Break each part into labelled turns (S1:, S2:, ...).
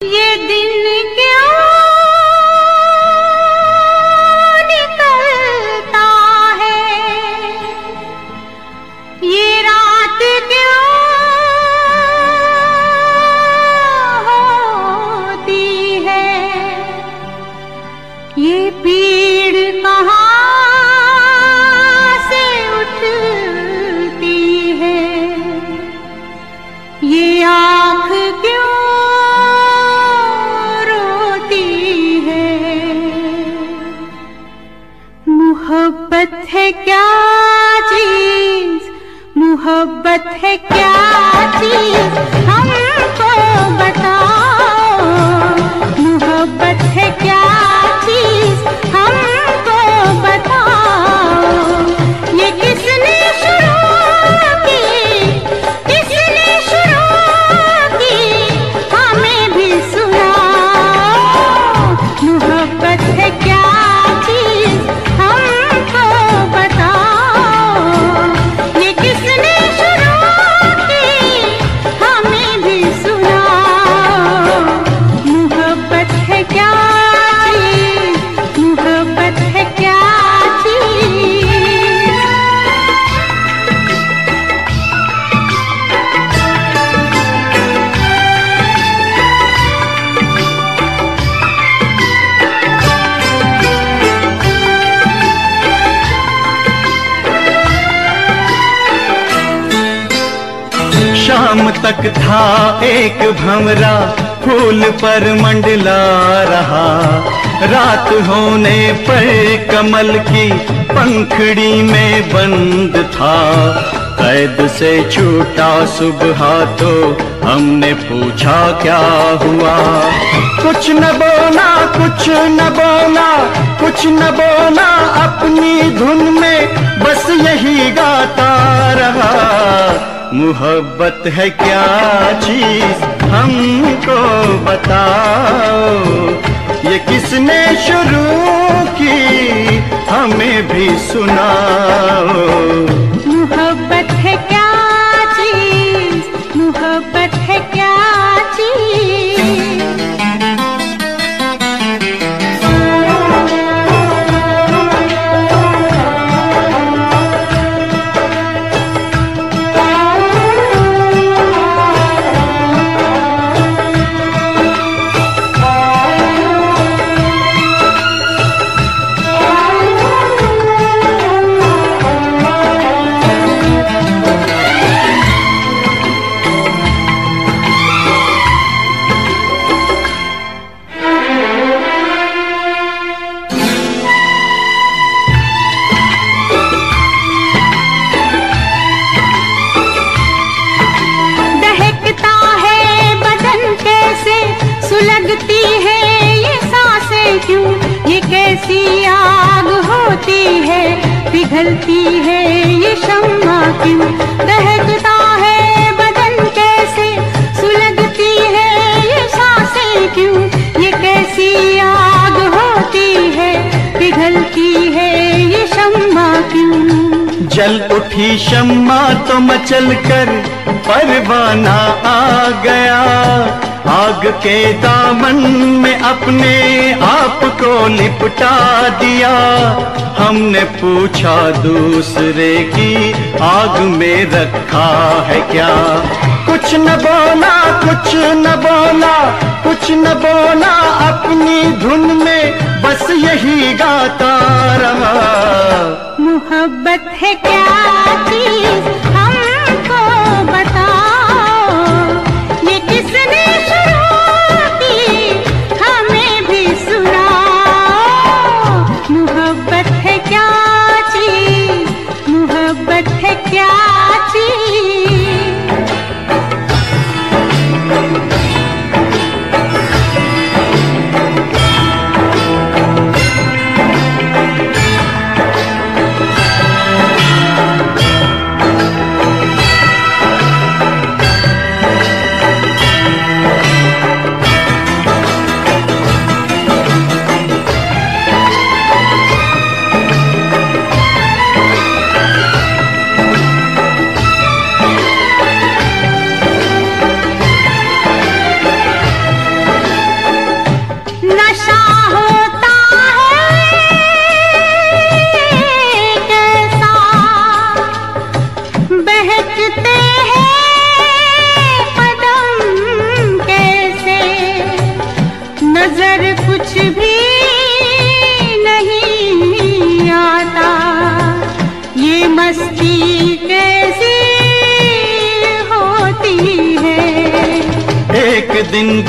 S1: ये दिन है क्या चीज़? मोहब्बत है क्या चीज़? हमको बताओ। मोहब्बत है क्या चीज़? हमको
S2: तक था एक भमरा फूल पर मंडला रहा। रात होने पर कमल की पंखड़ी में बंद था। कैद से छूटा सुबह तो हमने पूछा क्या हुआ। कुछ न बोला, कुछ न बोला, कुछ न बोला, अपनी धुन में बस यही गाता रहा। मोहब्बत है क्या चीज़? हमको बताओ ये किसने शुरू की? हमें भी सुनाओ।
S1: मोहब्बत
S2: के दामन में अपने आप को लिपटा दिया। हमने पूछा दूसरे की, आग में रखा है क्या? कुछ न बोला, कुछ न बोला, कुछ न बोला, अपनी धुन में बस यही गाता रहा।
S1: मोहब्बत है क्या चीज़?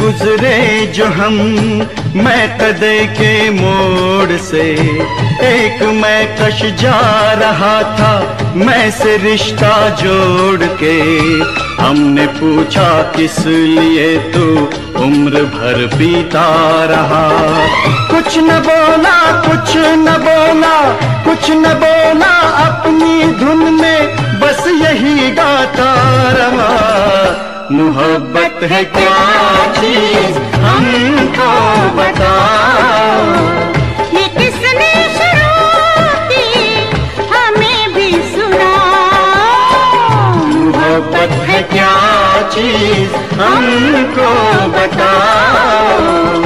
S2: गुजरे जो हम मैं कदे के मोड़ से। एक मैं कश जा रहा था, मैं से रिश्ता जोड़ के। हमने पूछा, किस लिए तू उम्र भर बीता रहा? कुछ न बोला, कुछ न बोला, कुछ न बोला, अपनी धुन में बस यही गाता रहा। मोहब्बत है क्या चीज़? हमको बताओ।
S1: ये किसने शुरू की हमें भी सुनाओ।
S2: मोहब्बत है क्या चीज़? हमको बताओ।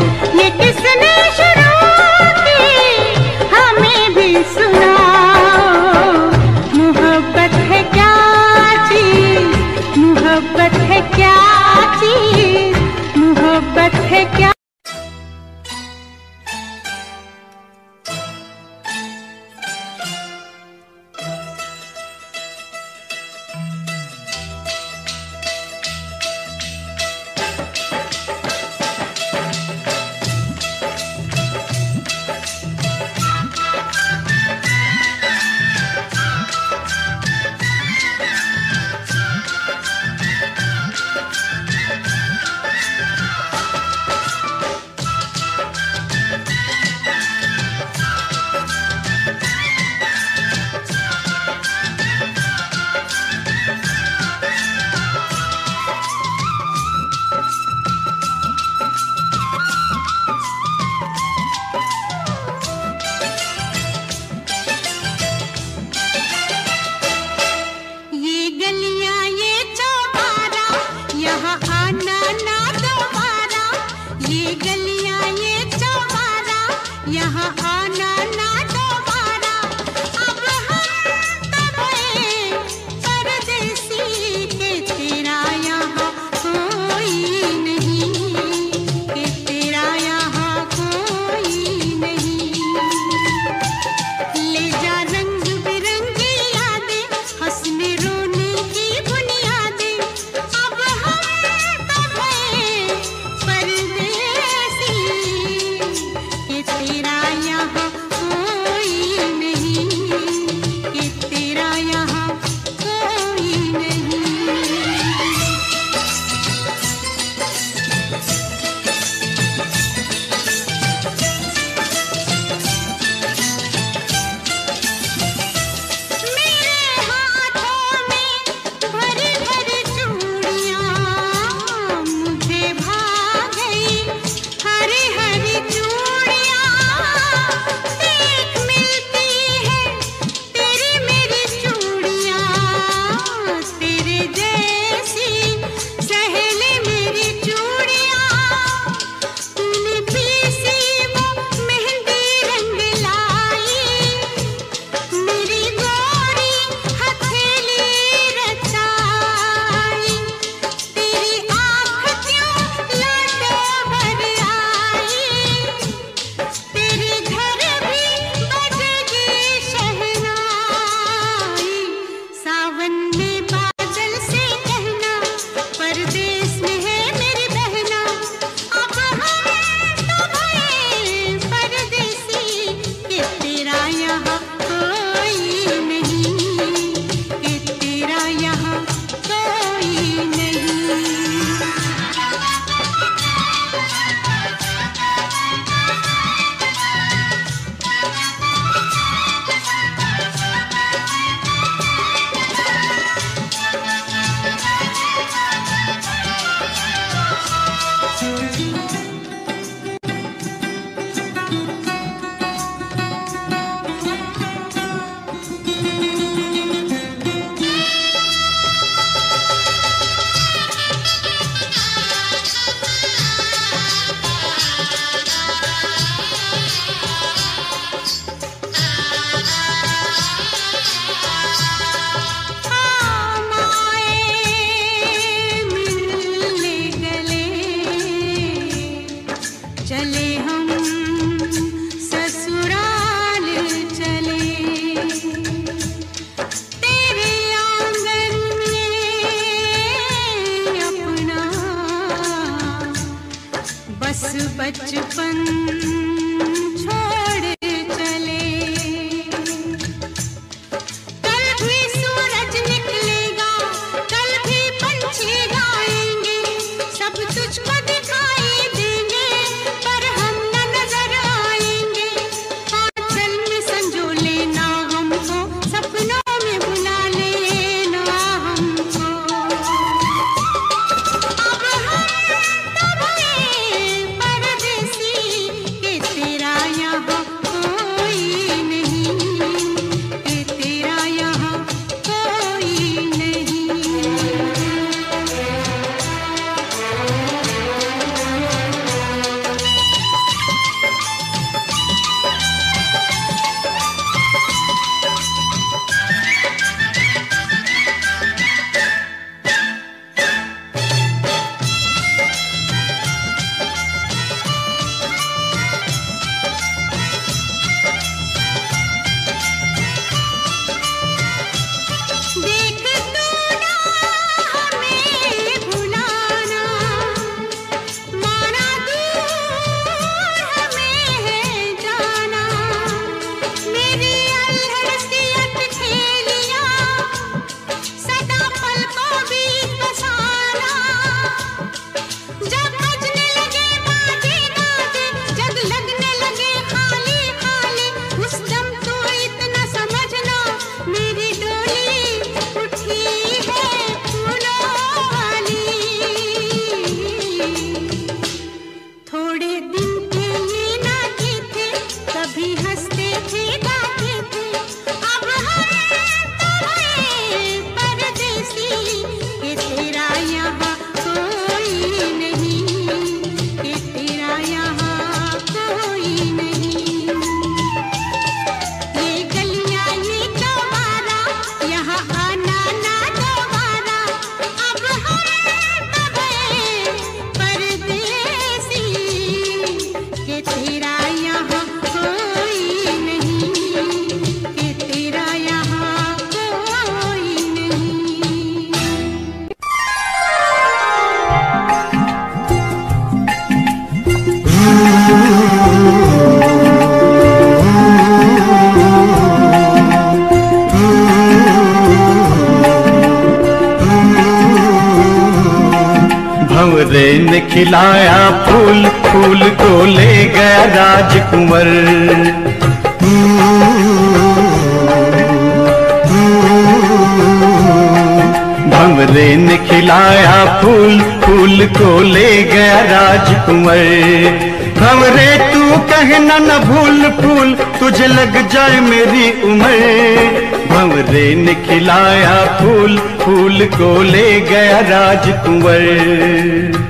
S2: खिलाया फूल फूल को ले गया राजकुंवर। भंवरे ने खिलाया फूल फूल को ले गया राजकुंवर। भंवरे, तू कहना न भूल फूल, तुझे लग जाए मेरी उम्र। भंवरे ने खिलाया फूल फूल को ले गया राजकुंवर।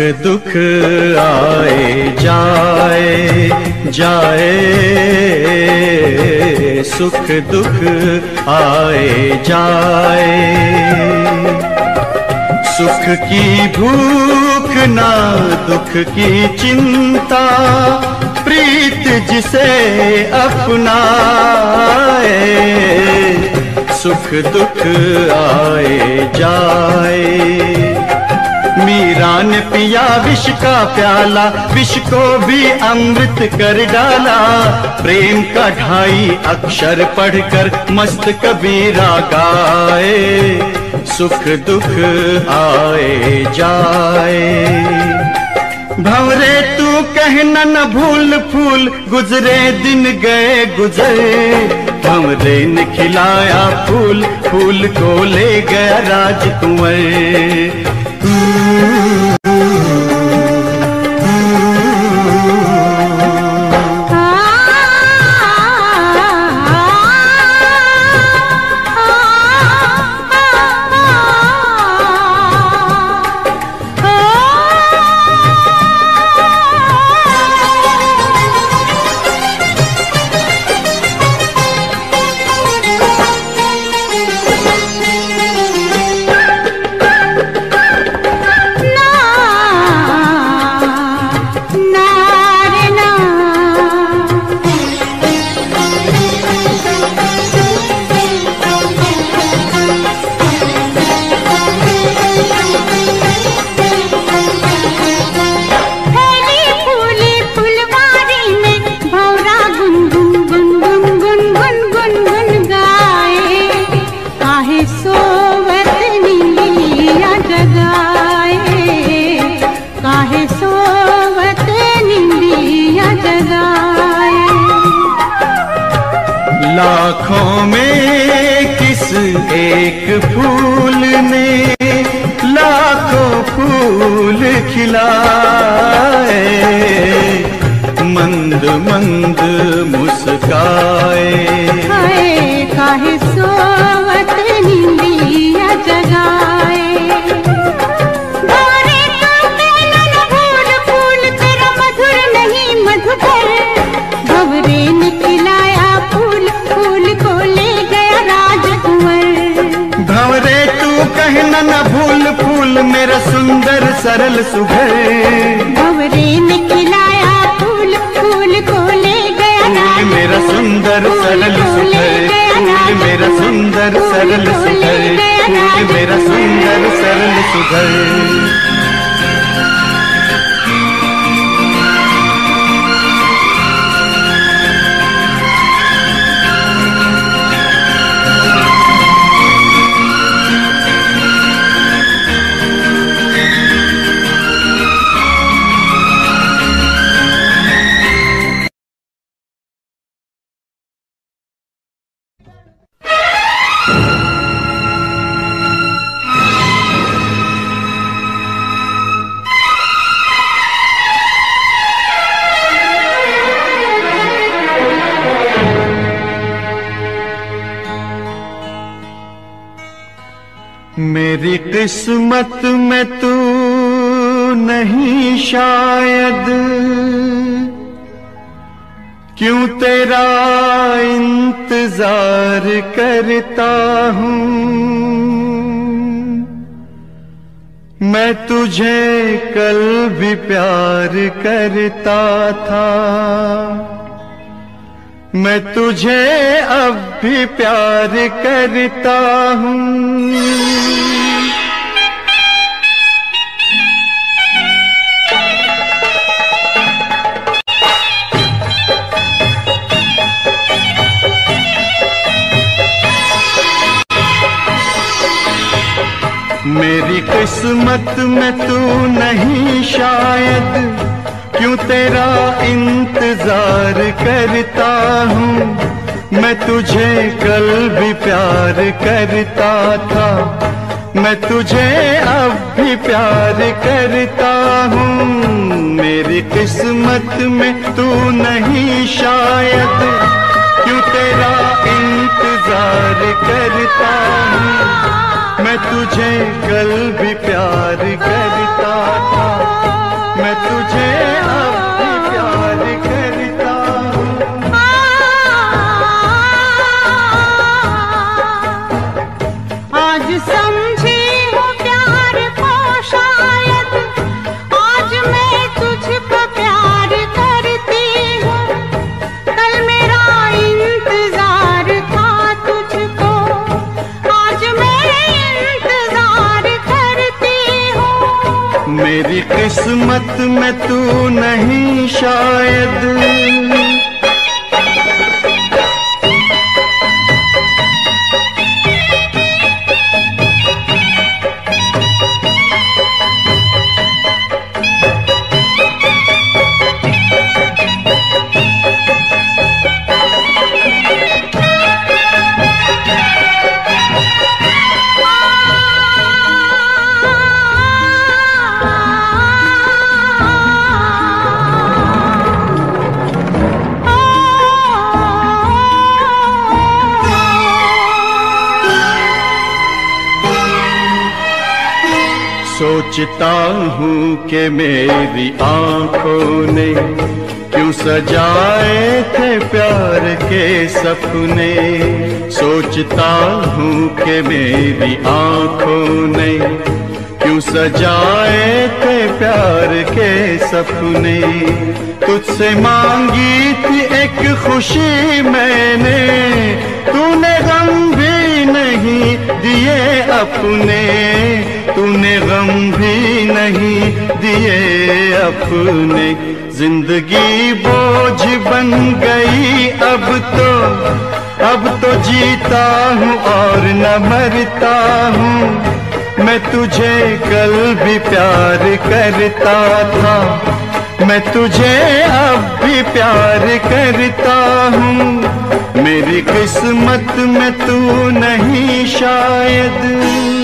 S1: दुख
S2: आए, जाए जाए। सुख दुख आए, जाए। सुख की भूख ना, दुख की चिंता। प्रीत जिसे अपनाए। सुख दुख आए, जाए। मीरा ने पिया विष का प्याला, विष को भी अमृत कर डाला। प्रेम का ढाई अक्षर पढ़कर मस्त कबीरा गाए, सुख दुख आए जाए। भंवरे तू कहना न भूल फूल, गुजरे दिन गए गुजरे। भंवरे ने खिलाया फूल फूल को ले गया राजकुंवर सुघर
S1: भवरे ने खिलाया फूल फूल को ले गया
S2: फूल मेरा सुंदर सरल सुघर फूल मेरा सुंदर सरल सुघर फूल मेरा सुंदर सरल सुघर था। मैं तुझे अब भी प्यार करता हूँ। कल भी प्यार करता था। मैं तुझे अब भी प्यार करता हूँ। मेरी किस्मत में तू नहीं शायद। क्यों तेरा इंतज़ार करता हूँ? मैं तुझे कल भी प्यार करता था। किस्मत में तू नहीं शायद। हूँ कि मेरी आँखों ने क्यों सजाए थे प्यार के सपने? सोचता हूँ कि मेरी आँखों ने क्यों सजाए थे प्यार के सपने? तुझसे मांगी थी एक खुशी मैंने, तूने गम भी नहीं दिए अपने। तूने गम भी नहीं दिए अपने। ज़िंदगी बोझ बन गई अब तो। अब तो जीता हूँ और न मरता हूँ। मैं तुझे कल भी प्यार करता था। मैं तुझे अब भी प्यार करता हूँ। मेरी किस्मत में तू नहीं शायद।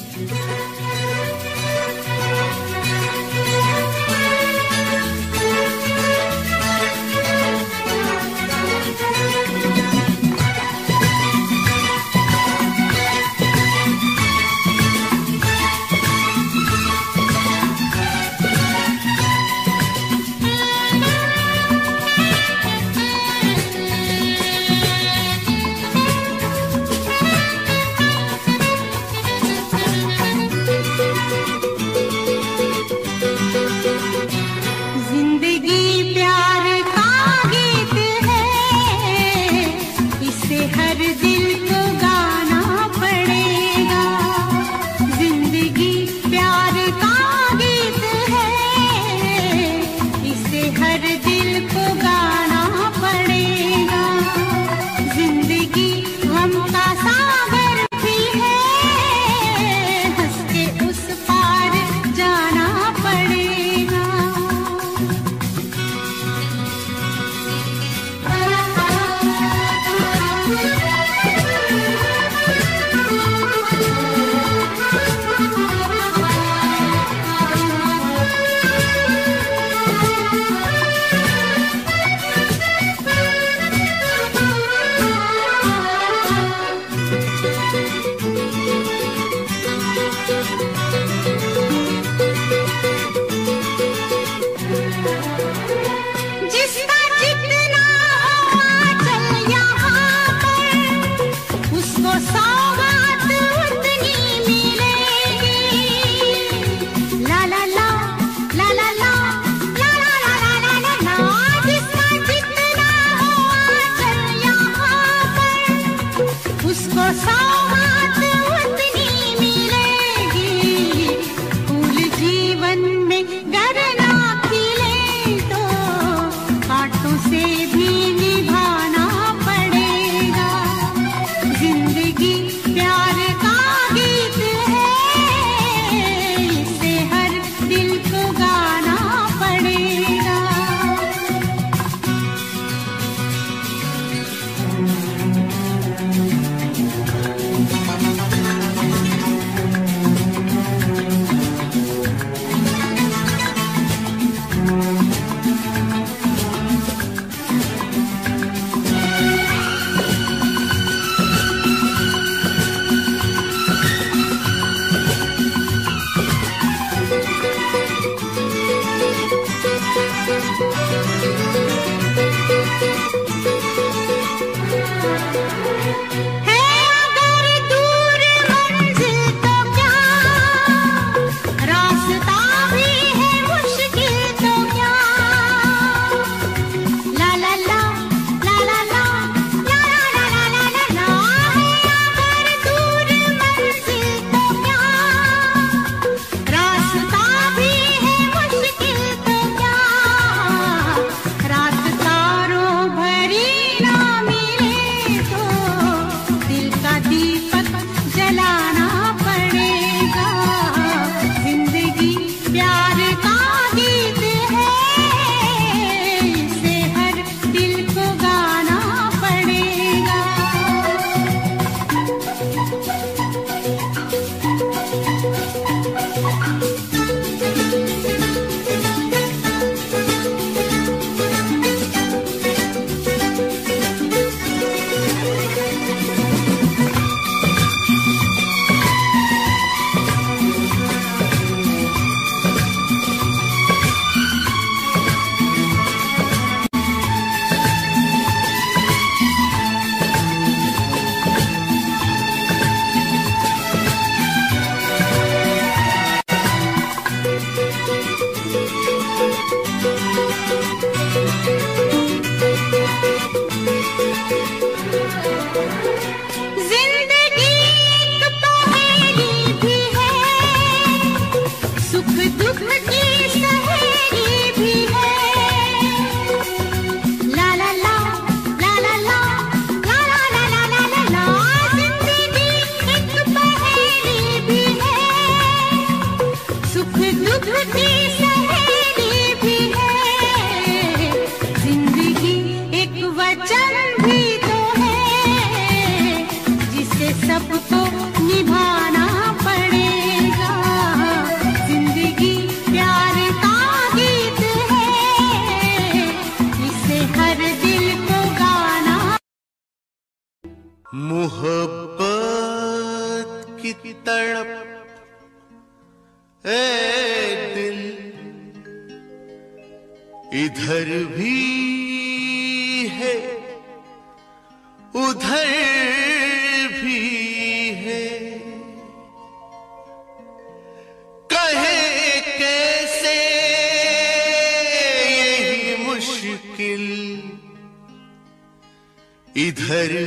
S1: Música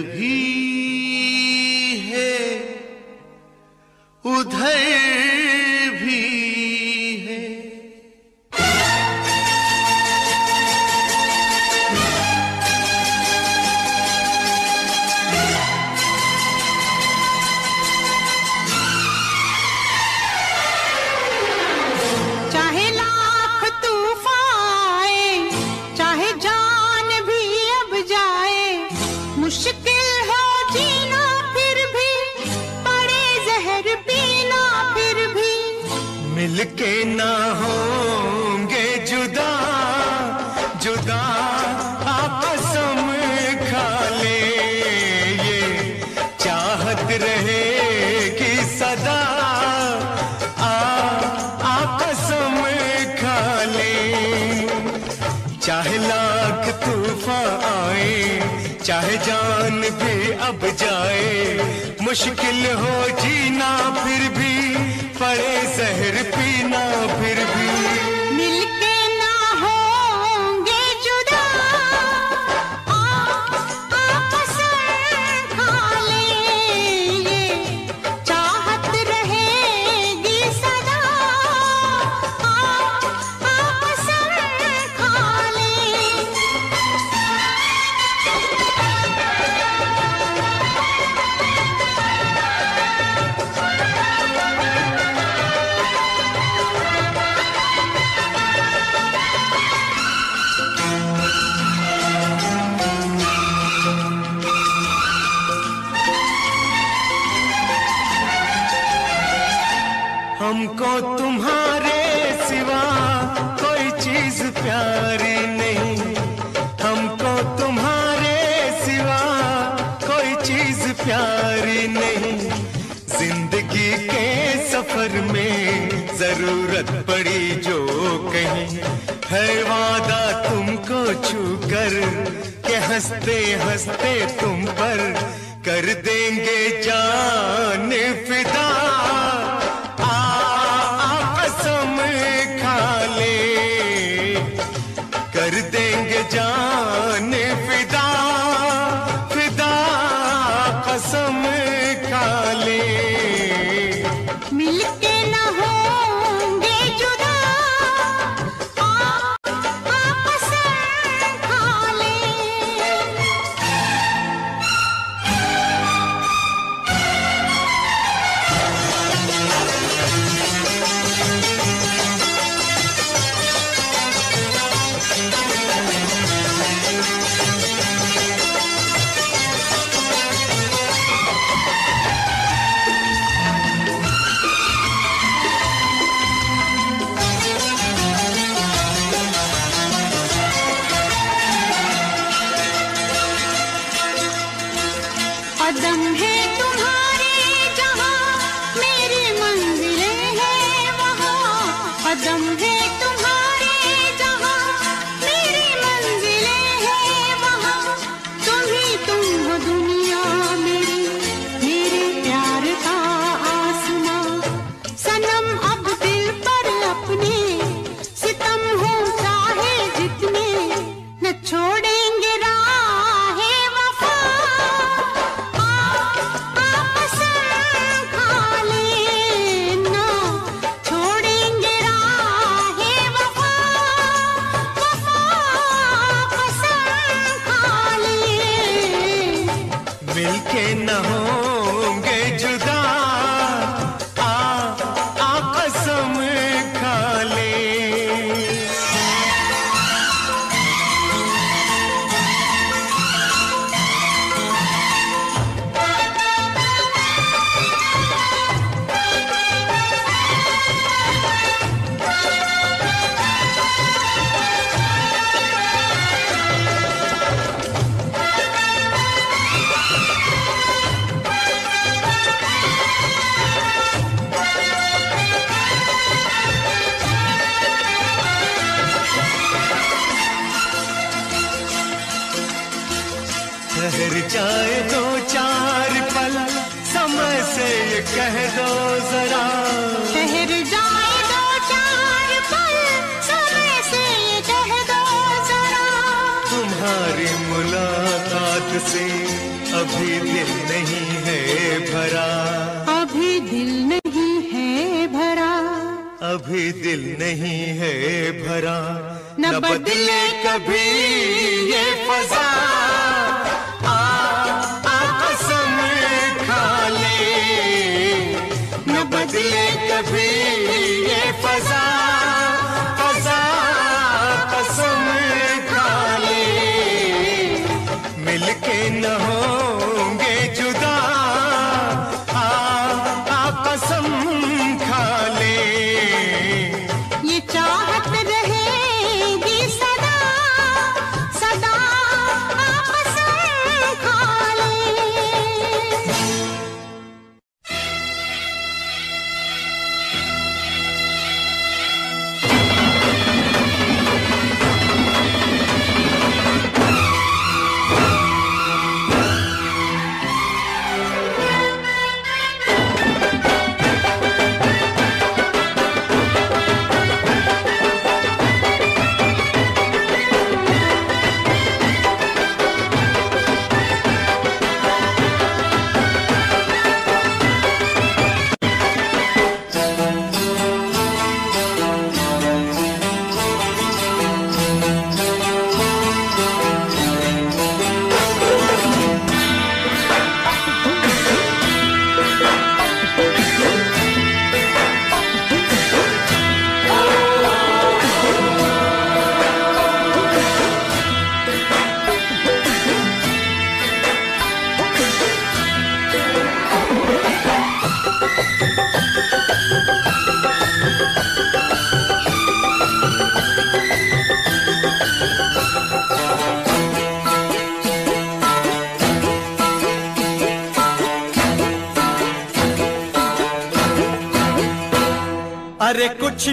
S1: भी
S2: है।
S3: उधर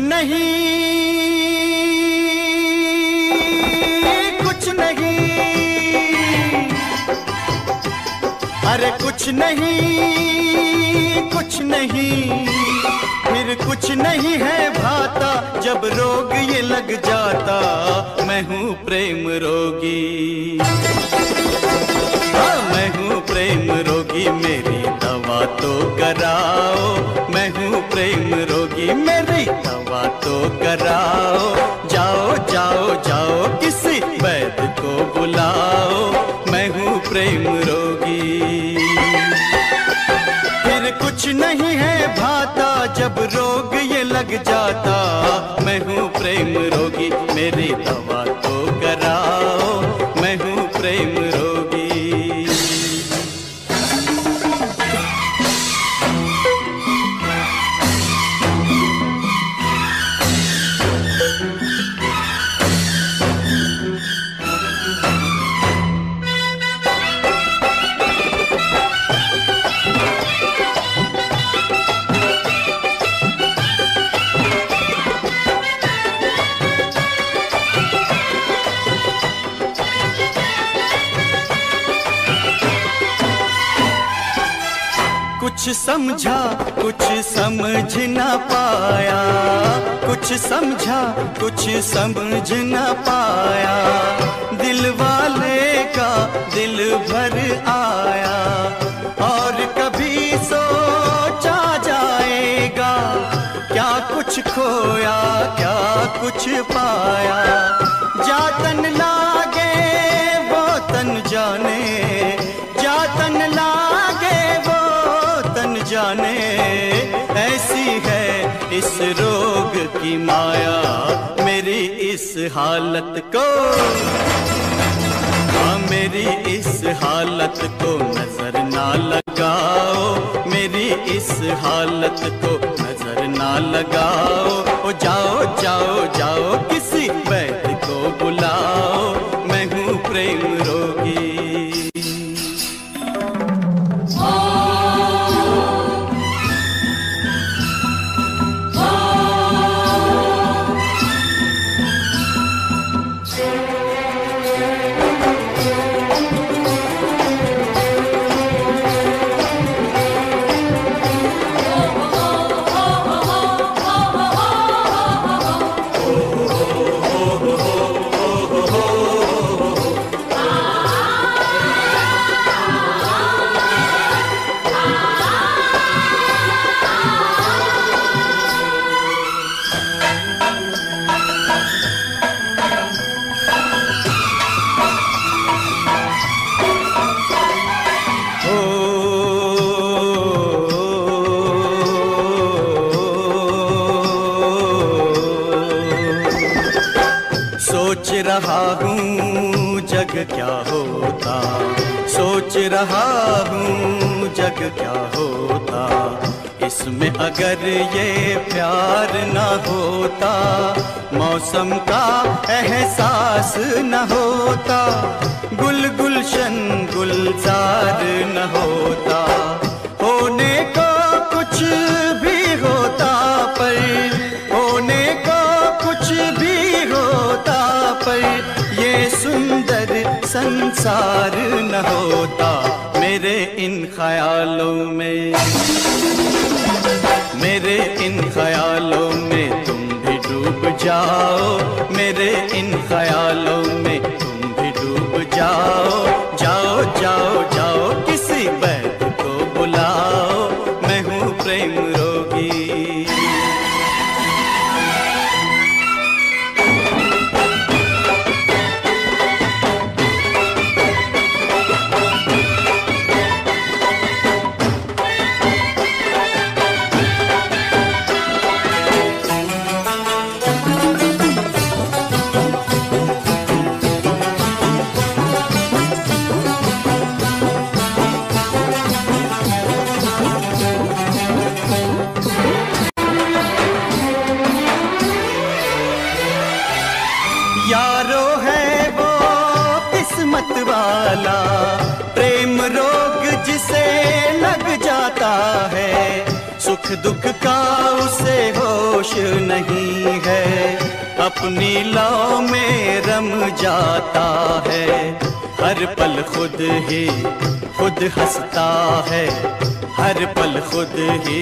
S3: नहीं
S2: कुछ समझा, कुछ समझ न पाया। कुछ समझा, कुछ समझ न पाया। दिल वाले का दिल भर आया। और कभी सोचा जाएगा, क्या कुछ खोया, क्या कुछ पाया। की माया मेरी इस हालत को। हाँ मेरी इस हालत को नज़र ना लगाओ। मेरी इस हालत को नज़र ना लगाओ। ओ जाओ जाओ जाओ, किसी वैद्य को बुलाओ। मैं हूँ प्रेम रहा हूँ, जग क्या होता? इसमें अगर ये प्यार न होता, मौसम का एहसास न होता गुल गुलशन गुलजार न होता। संसार न होता मेरे इन ख्यालों में। मेरे इन ख्यालों में तुम भी डूब जाओ। मेरे इन ख्यालों में तुम भी डूब जाओ। जाओ जाओ जाओ। खुद ही खुद हंसता है। हर पल खुद ही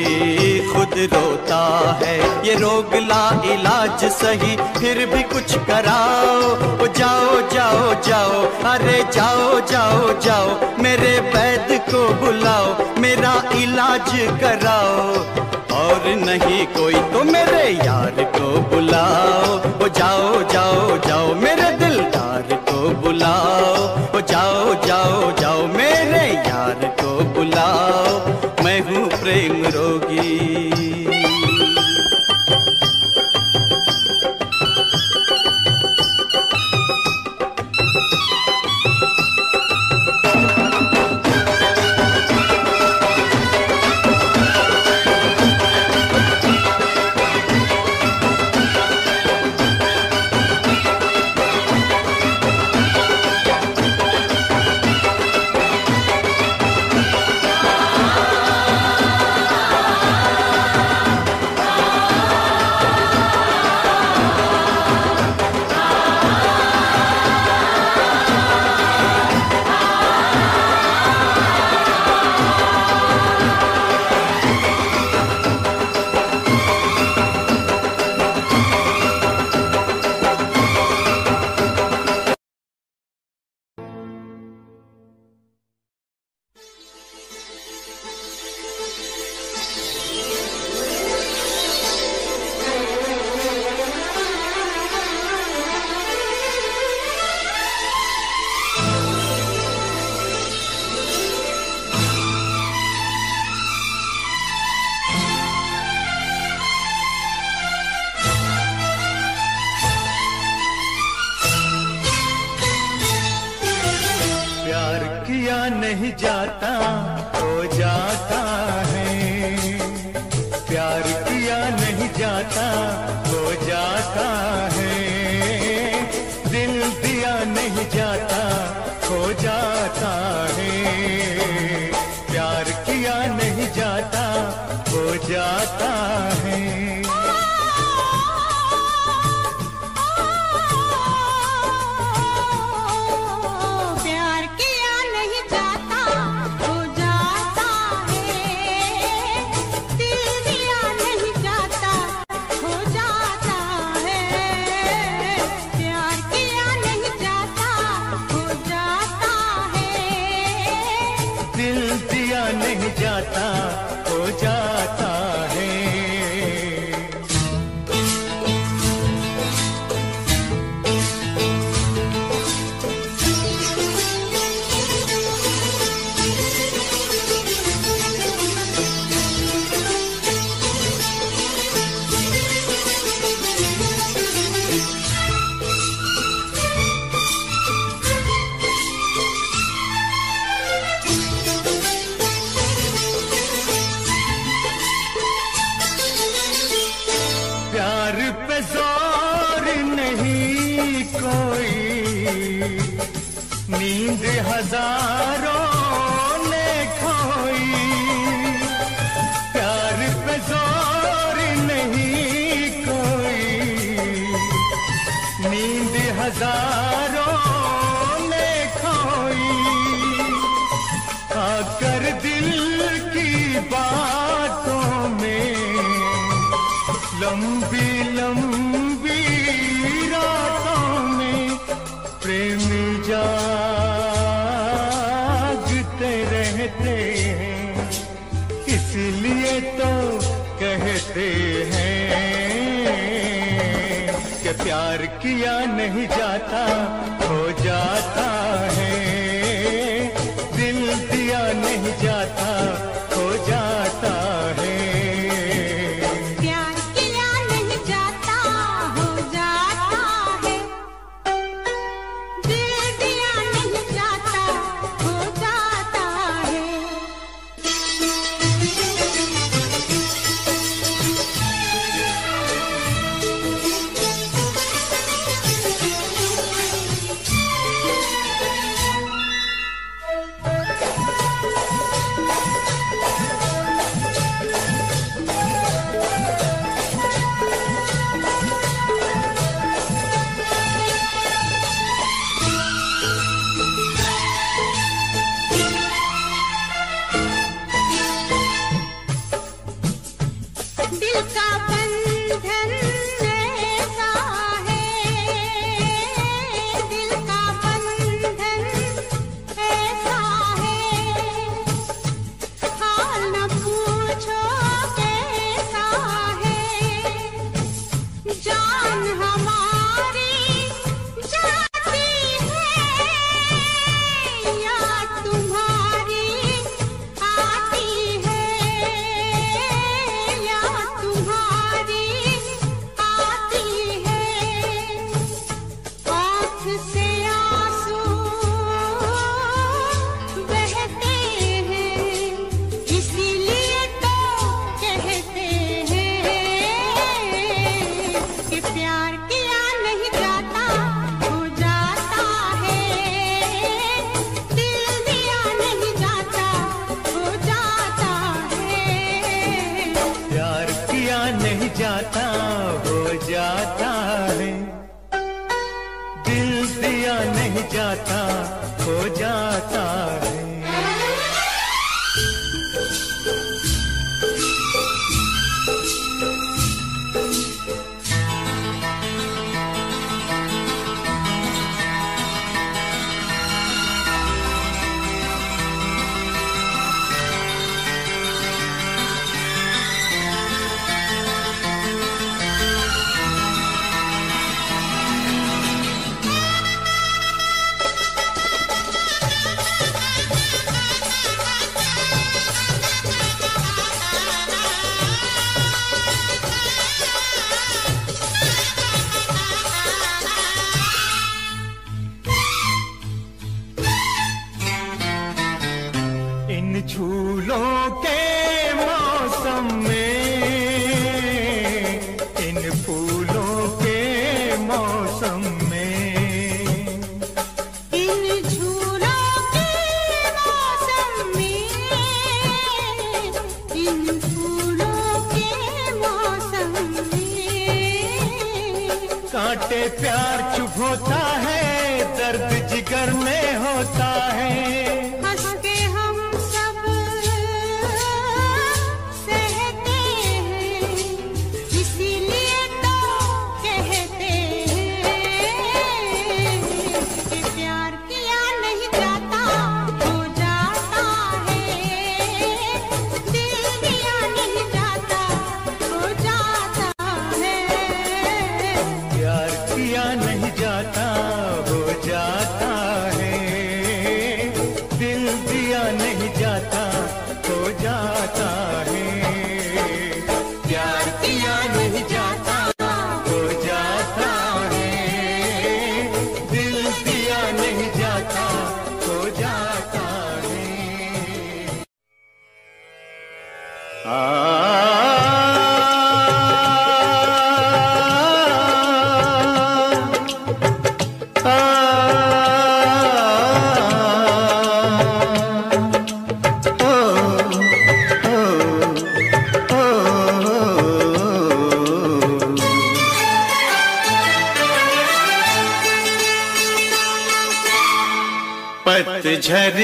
S2: खुद रोता है। ये रोग ला इलाज सही, फिर भी कुछ कराओ। ओ जाओ जाओ जाओ, अरे जाओ जाओ जाओ, मेरे वैद्य को बुलाओ, मेरा इलाज कराओ। और नहीं कोई तो मेरे यार को बुलाओ। ओ जाओ जाओ जाओ, मेरे दिलदार को बुलाओ। ओ जाओ जाओ जाओ मेरे यार को बुलाओ। मैं हूँ प्रेम रोगी।
S3: जिया नहीं जाता, हो जाता है। प्यार किया नहीं जाता, हो जाता है। दिल दिया नहीं जाता, हो जाता है। प्यार किया नहीं जाता, हो जाता है।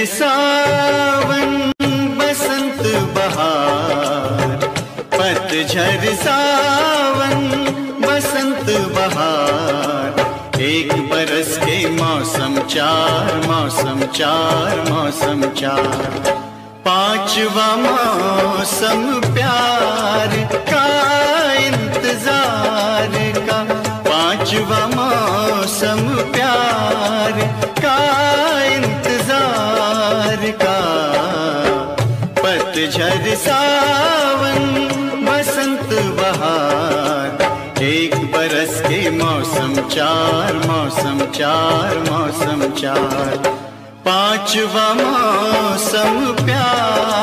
S2: सावन बसंत बहार पतझर सावन बसंत बहार। एक बरस के मौसम चार मौसम चार मौसम चार। पांचवा मौसम प्यार का इंतज़ार का। पांचवा मौसम प्यार का इंतज़ार का पतझर सावन, बसंत बहार। एक बरस के मौसम चार मौसम चार मौसम चार। पांचवा मौसम प्यार।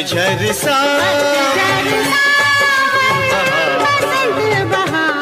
S1: पतझड़
S3: सा। पतझर बहार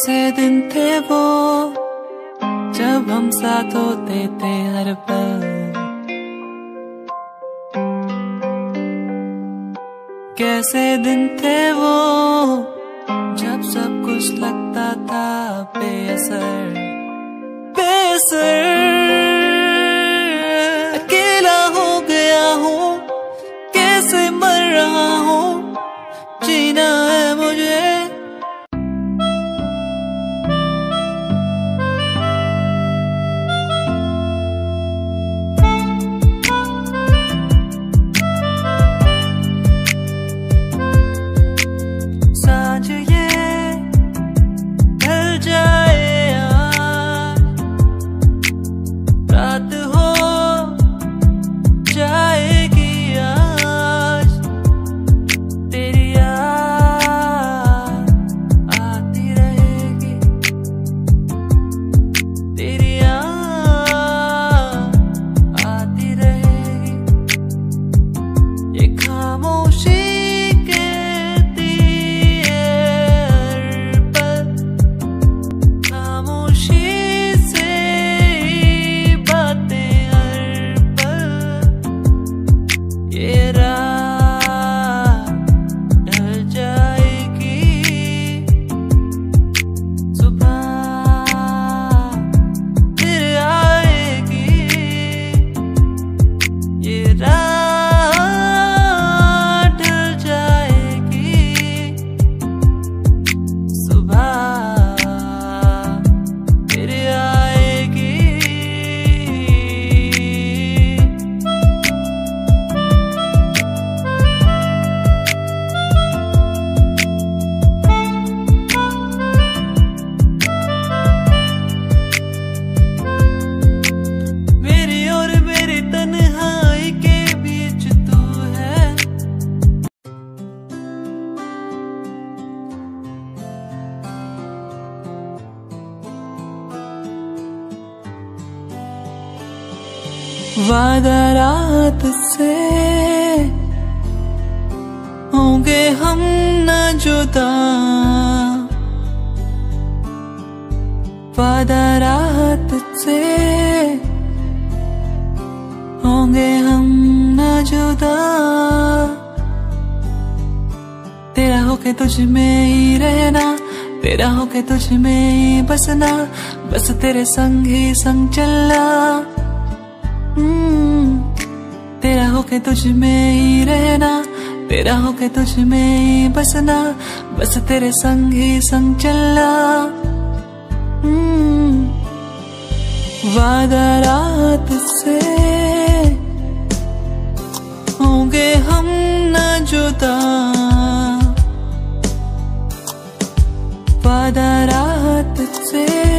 S4: से दिन थे वो, जब हम साथ होते थे हर पल। कैसे दिन थे वो, जब सब कुछ लगता था बेसर बेसर खुदा। तेरा होके तुझ में ही रहना, तेरा होके तुझ में ही बसना, बस तेरे संग ही संग चलना। हम्म, तेरा होके तुझ में ही रहना, तेरा होके तुझ में ही बसना, बस तेरे संग ही संग चलना। हम्म, वादा रात से होंगे हम न जुदा। वादा राहत से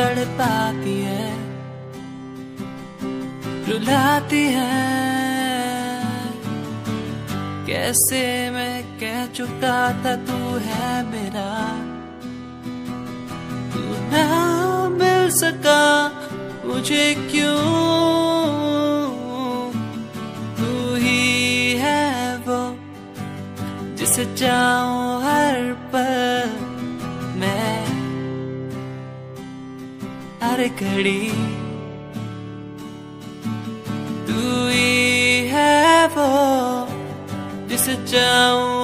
S4: तड़पाती है, रुलाती है। कैसे मैं कह चुका था तू है मेरा, तू ना मिल सका, मुझे क्यों? तू ही है वो जिसे जाओ घड़ी तू ही है वो जिसे चाहूं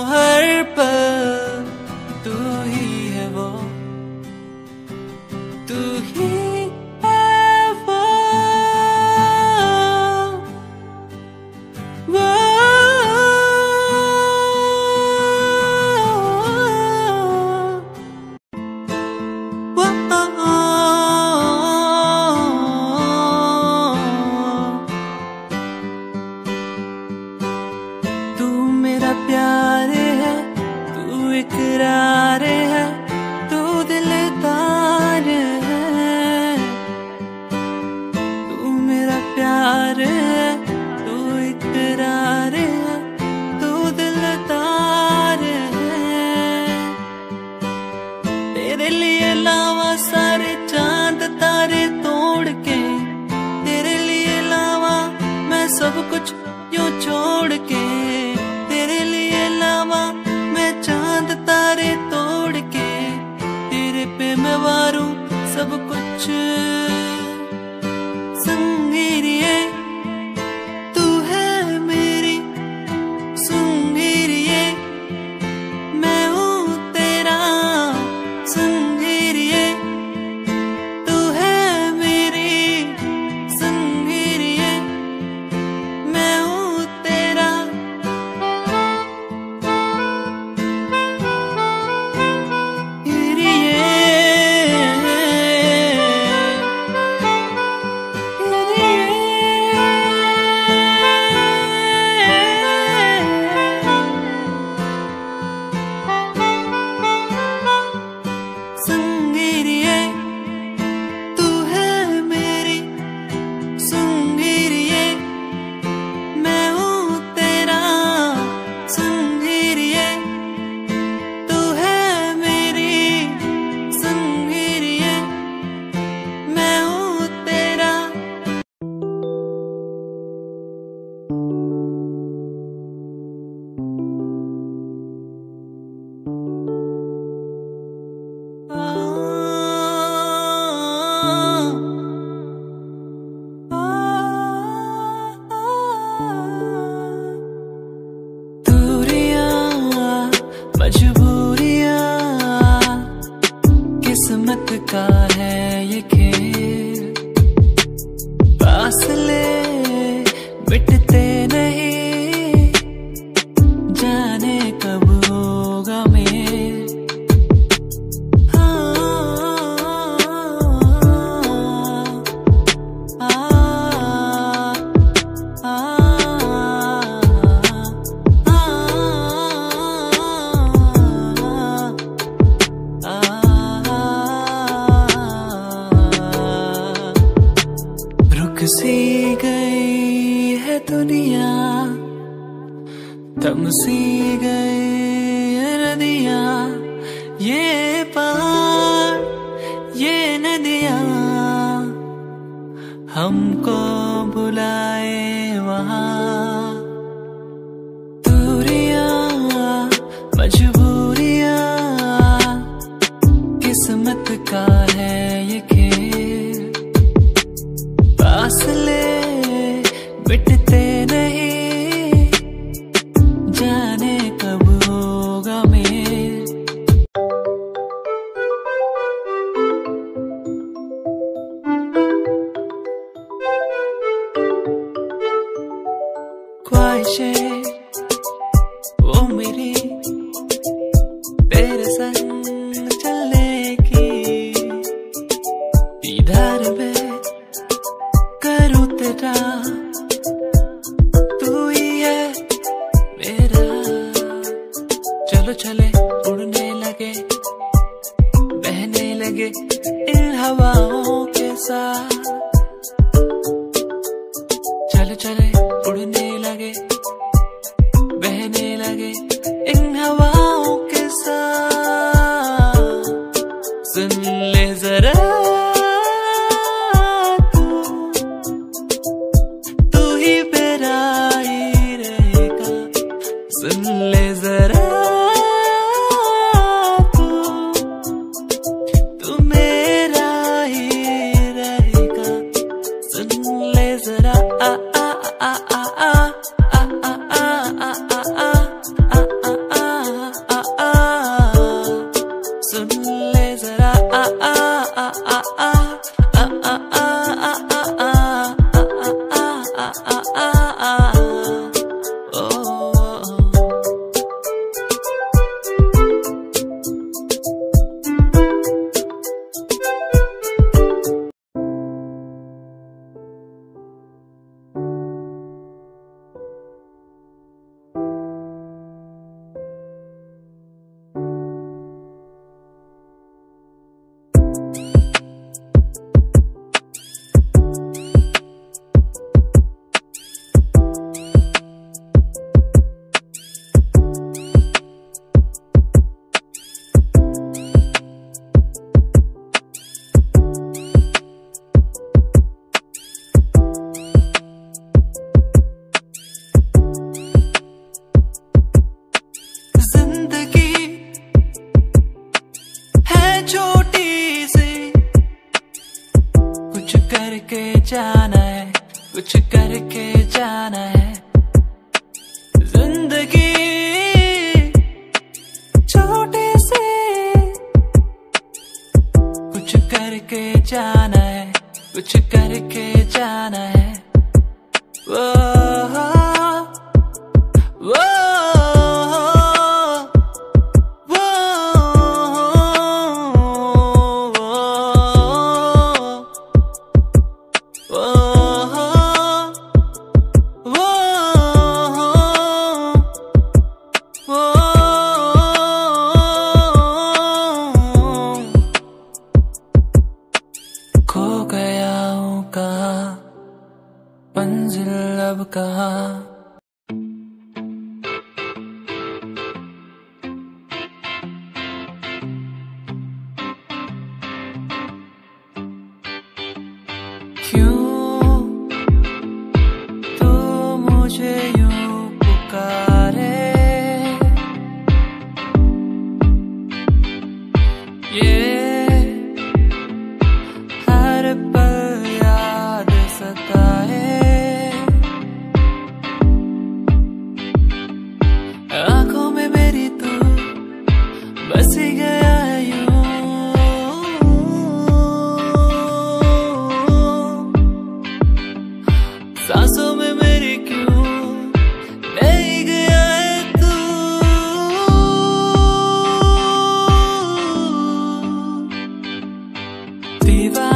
S4: Viva.